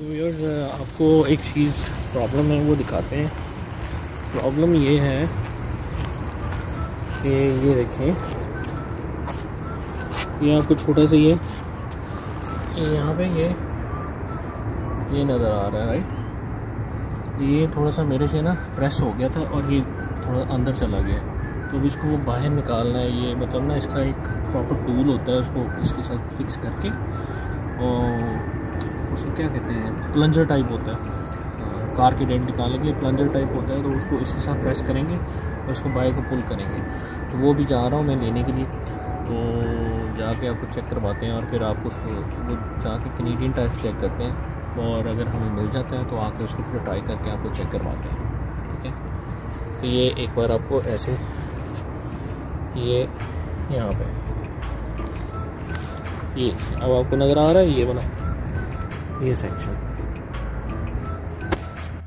Viewers आपको एक चीज़ problem है, वो दिखाते हैं। प्रॉब्लम ये है कि ये देखें, ये आपको छोटा सा ये यहाँ पे ये ये नज़र आ रहा है राइट ये थोड़ा सा मेरे से ना प्रेस हो गया था और ये थोड़ा अंदर चला गया तो इसको बाहर निकालना है, ये मतलब ना इसका एक प्रॉपर टूल होता है उसको इसके साथ फिक्स करके। और उसको क्या कहते हैं प्लंजर टाइप होता है। कार की डेंट निकालने के लिए प्लंजर टाइप होता है तो उसको इसके साथ प्रेस करेंगे और उसको बाइक को पुल करेंगे। तो वो भी जा रहा हूँ मैं लेने के लिए। तो जाके आपको चेक करवाते हैं और फिर आपको उसको, वो जाके कनेडियन टाइप चेक करते हैं। और अगर हमें मिल जाता है तो आके उसको फिर ट्राई करके आपको चेक करवाते हैं। ठीक है? तो ये एक बार आपको ऐसे, ये यहाँ पे। ये, अब आपको नज़र आ रहा है ये वाला? ये सेक्शन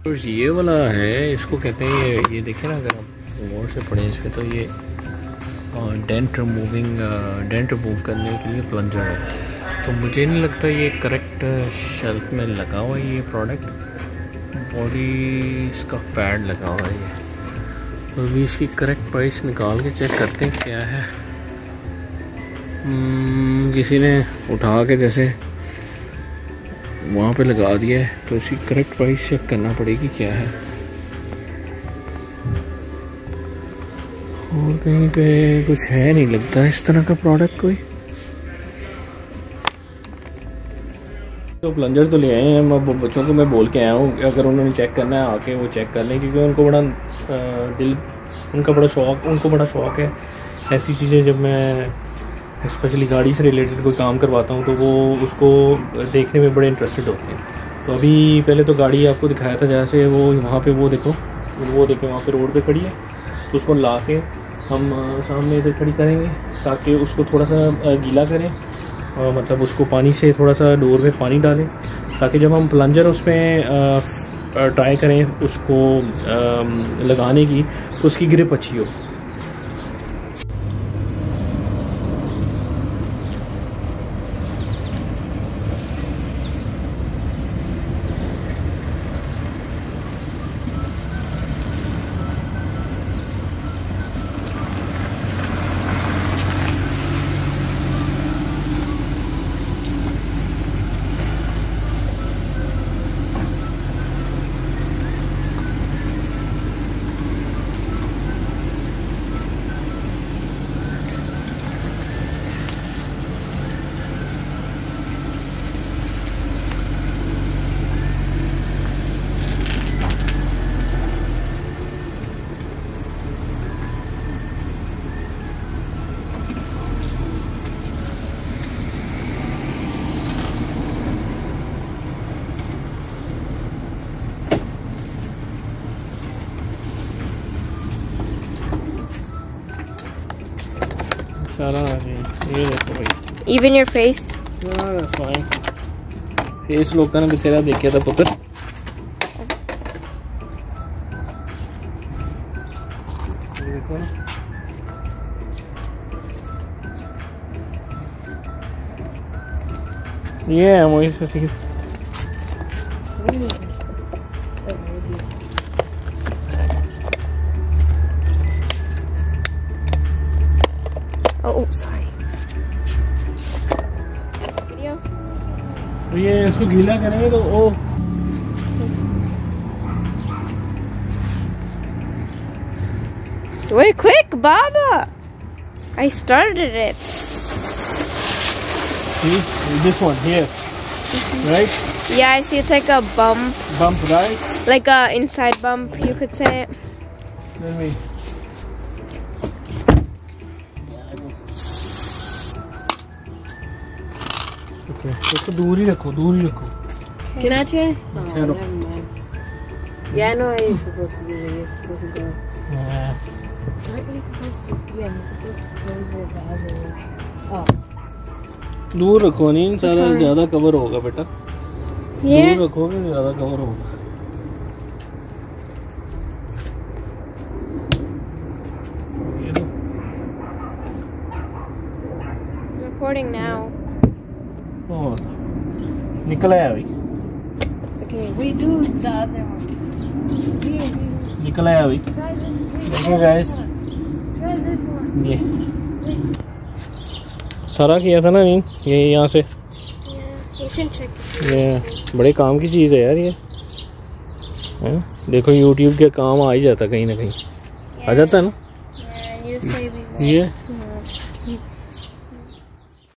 तो ये वाला है इसको कहते हैं ये ये देखें ना अगर आप गौर से पढ़ें इस पर तो ये डेंट रिमूविंग डेंट रिमूव करने के लिए प्लंजर है। तो मुझे नहीं लगता ये करेक्ट शेल्फ में लगा हुआ है ये प्रोडक्ट बॉडी इसका पैड लगा हुआ है ये। तो अभी इसकी करेक्ट प्राइस निकाल के चेक करते हैं क्या है। hmm, किसी ने उठा के जैसे वहाँ पे लगा दिया है तो इसकी करेक्ट प्राइस चेक करना पड़ेगी क्या है। और कहीं पे कुछ है नहीं लगता इस तरह का प्रोडक्ट कोई। तो प्लंजर तो ले आए हैं, मैं बच्चों को मैं बोल के आया हूँ, अगर उन्होंने चेक करना है, आके वो चेक कर लें, क्योंकि उनको बड़ा दिल, उनका बड़ा शौक, उनको बड़ा शौक है, ऐसी चीज़ें जब मैं स्पेशली गाड़ी से रिलेटेड कोई काम करवाता हूँ तो वो उसको देखने में बड़े इंटरेस्टेड होते हैं। तो अभी पहले तो गाड़ी आपको दिखाया था जैसे वो वहाँ पे वो देखो, वो देखें वहाँ पे रोड पे खड़ी है। तो उसको ला के हम सामने इधर खड़ी करेंगे, ताकि उसको थोड़ा सा गीला करें, और मतलब उसको पानी से थोड़ा सा डोर में पानी डालें, ताकि जब हम प्लंजर उसमें ट्राई करें उसको लगाने की तो उसकी ग्रिप अच्छी हो। Thanks. ये देखो भाई even your face? Yeah that's fine. Face लोगों ने बेचारा देखा था पुत्र देखो ये है वही से सीख Oh, sorry. Video? तो ये इसको गीला करेंगे तो ओ Do it quick, Baba! I started it. see this one here right Yeah, I see it's like a bump. bump right Like a inside bump, you could say. let me okay तो दूर ही रखो दूर ही रखो। किना छे हाँ या no I suppose you are suppose दूर रखो नहीं सारा ज़्यादा कवर होगा बेटा। दूर रखोगे ज़्यादा कवर होगा। रिकॉर्डिंग नाउ और निकल आया here. निकल आया this. देखिए one. ये सारा किया था ना नहीं ये यहाँ से. ये बड़े काम की चीज़ है यार ये हैं? देखो YouTube के काम आ ही जाता कहीं ना कहीं आ जाता है ना ये